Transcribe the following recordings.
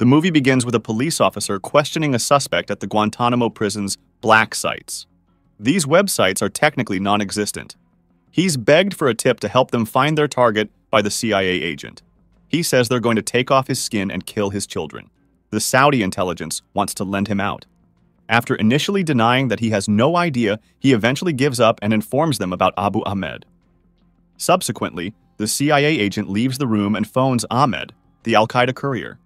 The movie begins with a police officer questioning a suspect at the Guantanamo prison's black sites. These websites are technically non existent. He's begged for a tip to help them find their target by the CIA agent. He says they're going to take off his skin and kill his children. The Saudi intelligence wants to lend him out. After initially denying that he has no idea, he eventually gives up and informs them about Abu Ahmed. Subsequently, the CIA agent leaves the room and phones Ahmed, the Al Qaeda courier.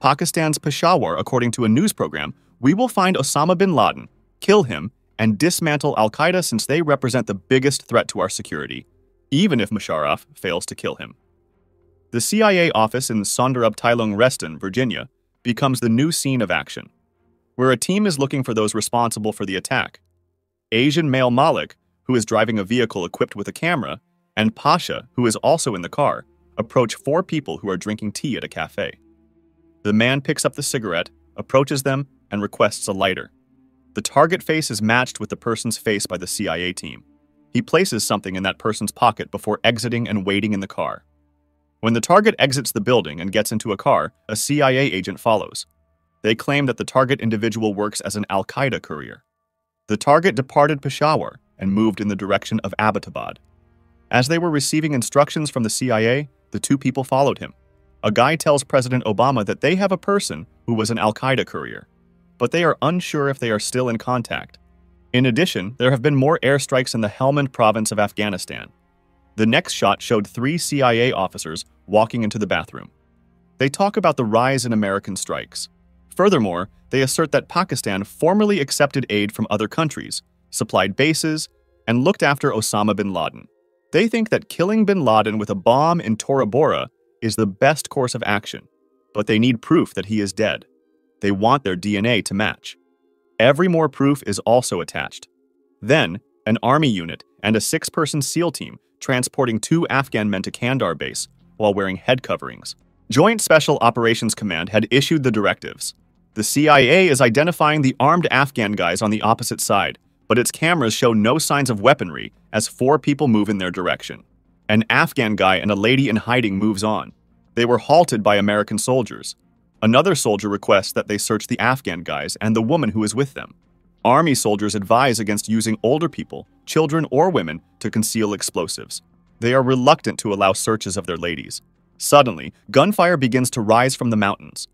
Pakistan's Peshawar, according to a news program, we will find Osama bin Laden, kill him, and dismantle Al Qaeda since they represent the biggest threat to our security, even if Musharraf fails to kill him. The CIA office in Sondarab Tailung Reston, Virginia, becomes the new scene of action, where a team is looking for those responsible for the attack. Asian male Malik, who is driving a vehicle equipped with a camera, and Pasha, who is also in the car, approach four people who are drinking tea at a cafe. The man picks up the cigarette, approaches them, and requests a lighter. The target face is matched with the person's face by the CIA team. He places something in that person's pocket before exiting and waiting in the car. When the target exits the building and gets into a car, a CIA agent follows. They claim that the target individual works as an Al Qaeda courier. The target departed Peshawar and moved in the direction of Abbottabad. As they were receiving instructions from the CIA, the two people followed him. A guy tells President Obama that they have a person who was an Al Qaeda courier, but they are unsure if they are still in contact. In addition, there have been more airstrikes in the Helmand province of Afghanistan. The next shot showed three CIA officers walking into the bathroom. They talk about the rise in American strikes. Furthermore, they assert that Pakistan formerly accepted aid from other countries, supplied bases, and looked after Osama bin Laden. They think that killing bin Laden with a bomb in Tora Bora is the best course of action, but they need proof that he is dead. They want their DNA to match. Every more proof is also attached. Then, an army unit and a six person SEAL team transporting two Afghan men to Kandahar base while wearing head coverings. Joint Special Operations Command had issued the directives. The CIA is identifying the armed Afghan guys on the opposite side, but its cameras show no signs of weaponry as four people move in their direction. An Afghan guy and a lady in hiding moves on. They were halted by American soldiers. Another soldier requests that they search the Afghan guys and the woman who is with them. Army soldiers advise against using older people, children, or women to conceal explosives. They are reluctant to allow searches of their ladies. Suddenly, gunfire begins to rise from the mountains.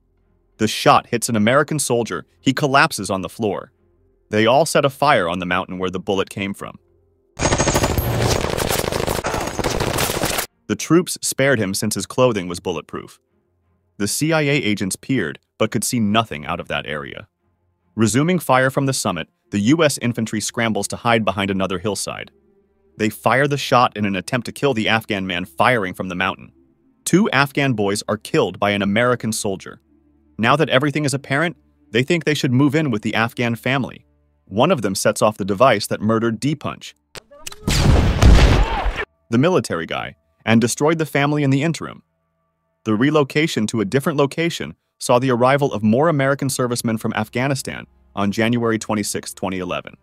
The shot hits an American soldier. He collapses on the floor. They all set a fire on the mountain where the bullet came from. The troops spared him since his clothing was bulletproof. The CIA agents peered, but could see nothing out of that area. Resuming fire from the summit, the U.S. infantry scrambles to hide behind another hillside. They fire the shot in an attempt to kill the Afghan man firing from the mountain. Two Afghan boys are killed by an American soldier. Now that everything is apparent, they think they should move in with the Afghan family. One of them sets off the device that murdered D Punch, the military guy, and destroyed the family in the interim. The relocation to a different location saw the arrival of more American servicemen from Afghanistan on January 26, 2011.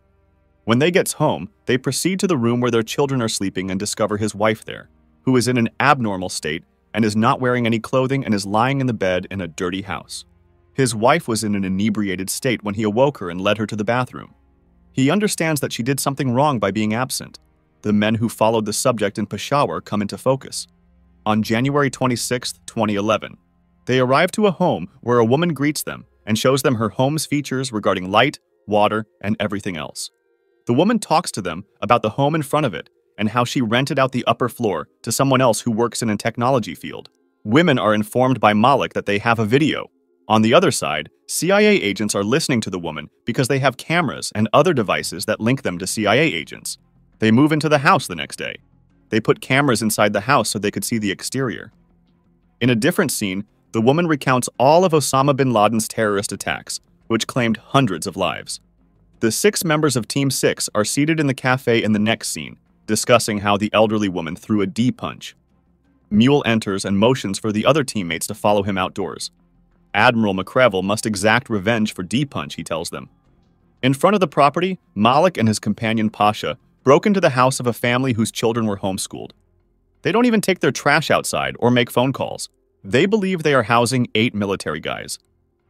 When they gets home, they proceed to the room where their children are sleeping and discover his wife there, who is in an abnormal state and is not wearing any clothing and is lying in the bed in a dirty house. His wife was in an inebriated state when he awoke her and led her to the bathroom. He understands that she did something wrong by being absent, the men who followed the subject in Peshawar come into focus. On January 26, 2011, they arrive to a home where a woman greets them and shows them her home's features regarding light, water, and everything else. The woman talks to them about the home in front of it and how she rented out the upper floor to someone else who works in a technology field. Women are informed by Malik that they have a video. On the other side, CIA agents are listening to the woman because they have cameras and other devices that link them to CIA agents. They move into the house the next day. They put cameras inside the house so they could see the exterior. In a different scene, the woman recounts all of Osama bin Laden's terrorist attacks, which claimed hundreds of lives. The six members of Team 6 are seated in the cafe in the next scene, discussing how the elderly woman threw a D punch. Mule enters and motions for the other teammates to follow him outdoors. Admiral McRaven must exact revenge for D punch, he tells them. In front of the property, Malik and his companion Pasha broke into the house of a family whose children were homeschooled. They don't even take their trash outside or make phone calls. They believe they are housing eight military guys.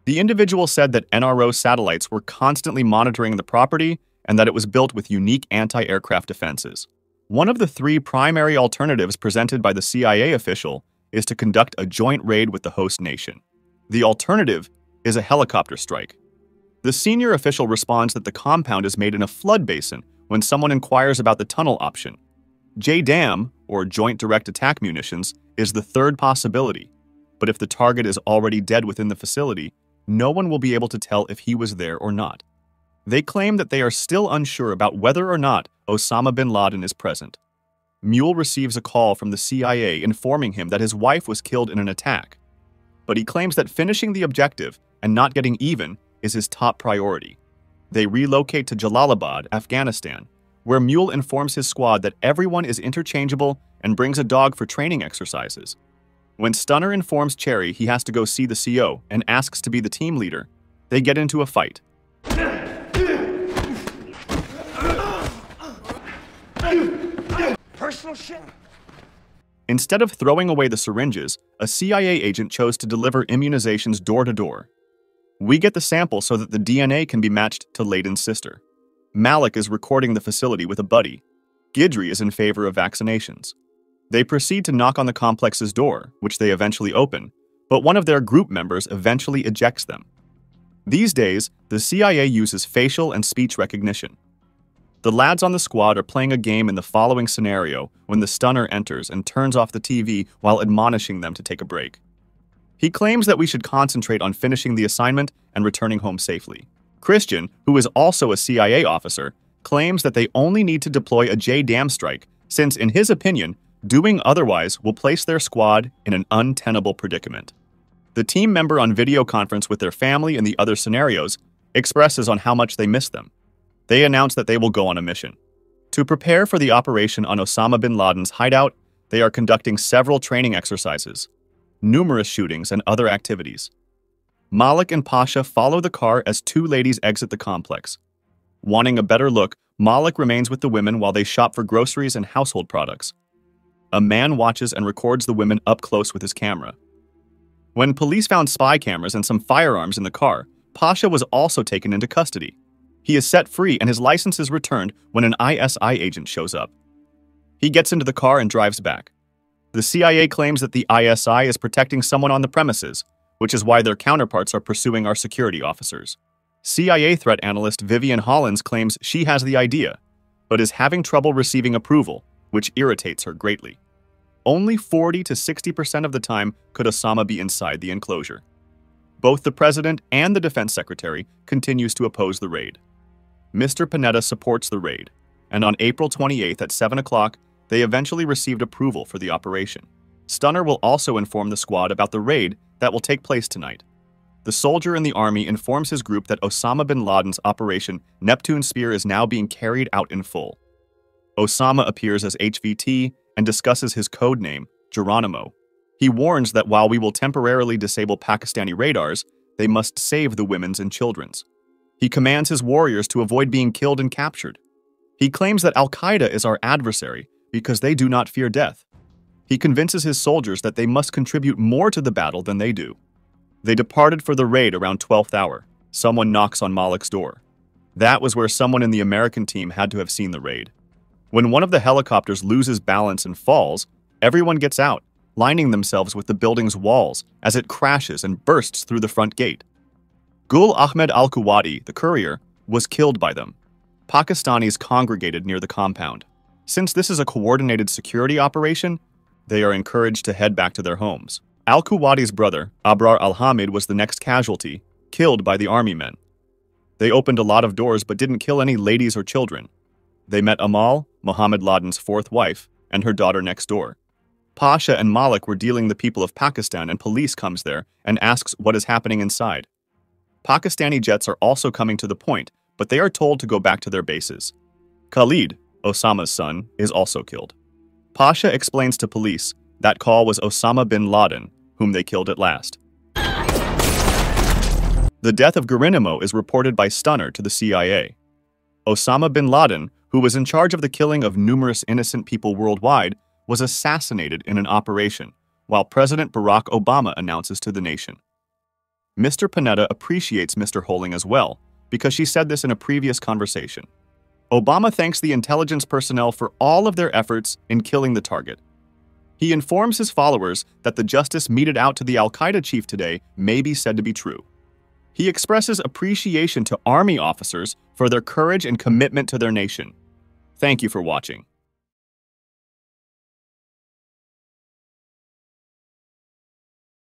The individual said that NRO satellites were constantly monitoring the property and that it was built with unique anti aircraft defenses. One of the three primary alternatives presented by the CIA official is to conduct a joint raid with the host nation. The alternative is a helicopter strike. The senior official responds that the compound is made in a flood basin when someone inquires about the tunnel option. JDAM, or Joint Direct Attack Munitions, is the third possibility, but if the target is already dead within the facility, no one will be able to tell if he was there or not. They claim that they are still unsure about whether or not Osama bin Laden is present. Mule receives a call from the CIA informing him that his wife was killed in an attack, but he claims that finishing the objective and not getting even is his top priority. They relocate to Jalalabad, Afghanistan, where Mule informs his squad that everyone is interchangeable and brings a dog for training exercises. When Stunner informs Cherry he has to go see the CO and asks to be the team leader, they get into a fight. Personal shit. Instead of throwing away the syringes, a CIA agent chose to deliver immunizations door to door. We get the sample so that the DNA can be matched to Laden's sister. Malik is recording the facility with a buddy. Gidry is in favor of vaccinations. They proceed to knock on the complex's door, which they eventually open, but one of their group members eventually ejects them. These days, the CIA uses facial and speech recognition. The lads on the squad are playing a game in the following scenario when the stunner enters and turns off the TV while admonishing them to take a break. He claims that we should concentrate on finishing the assignment and returning home safely. Christian, who is also a CIA officer, claims that they only need to deploy a JDAM strike, since, in his opinion, doing otherwise will place their squad in an untenable predicament. The team member on video conference with their family in the other scenarios expresses on how much they miss them they announce that they will go on a mission. To prepare for the operation on Osama bin Laden's hideout, they are conducting several training exercises, numerous shootings, and other activities. Malik and Pasha follow the car as two ladies exit the complex. Wanting a better look, Malik remains with the women while they shop for groceries and household products. A man watches and records the women up close with his camera. When police found spy cameras and some firearms in the car, Pasha was also taken into custody. He is set free and his license is returned when an ISI agent shows up. He gets into the car and drives back. The CIA claims that the ISI is protecting someone on the premises, which is why their counterparts are pursuing our security officers. CIA threat analyst Vivian Hollins claims she has the idea, but is having trouble receiving approval, which irritates her greatly. Only 40 to 60% of the time could Osama be inside the enclosure. Both the president and the defense secretary continues to oppose the raid. Mr. Panetta supports the raid, and on April 28th at 7 o'clock, they eventually received approval for the operation. Stunner will also inform the squad about the raid that will take place tonight. The soldier in the army informs his group that Osama bin Laden's operation Neptune Spear is now being carried out in full. Osama appears as HVT and discusses his code name, Geronimo. He warns that while we will temporarily disable Pakistani radars, they must save the women's and children's. He commands his warriors to avoid being killed and captured. He claims that Al Qaeda is our adversary because they do not fear death. He convinces his soldiers that they must contribute more to the battle than they do. They departed for the raid around 12th hour. Someone knocks on Malik's door. That was where someone in the American team had to have seen the raid. When one of the helicopters loses balance and falls, everyone gets out, lining themselves with the building's walls as it crashes and bursts through the front gate. Gul Ahmed al Kuwaiti, the courier, was killed by them. Pakistanis congregated near the compound. Since this is a coordinated security operation, they are encouraged to head back to their homes. Al Kuwaiti's brother, Abrar al Hamid, was the next casualty, killed by the army men. They opened a lot of doors but didn't kill any ladies or children. They met Amal, Mohammed Laden's fourth wife, and her daughter next door. Pasha and Malik were dealing the people of Pakistan, and police comes there and asks what is happening inside. Pakistani jets are also coming to the point, but they are told to go back to their bases. Khalid, Osama's son, is also killed. Pasha explains to police that call was Osama bin Laden, whom they killed at last. The death of Geronimo is reported by Stunner to the CIA. Osama bin Laden, who was in charge of the killing of numerous innocent people worldwide, was assassinated in an operation, while President Barack Obama announces to the nation. Mr. Panetta appreciates Mr. Holing as well, because she said this in a previous conversation. Obama thanks the intelligence personnel for all of their efforts in killing the target. He informs his followers that the justice meted out to the Al Qaeda chief today may be said to be true. He expresses appreciation to Army officers for their courage and commitment to their nation. Thank you for watching.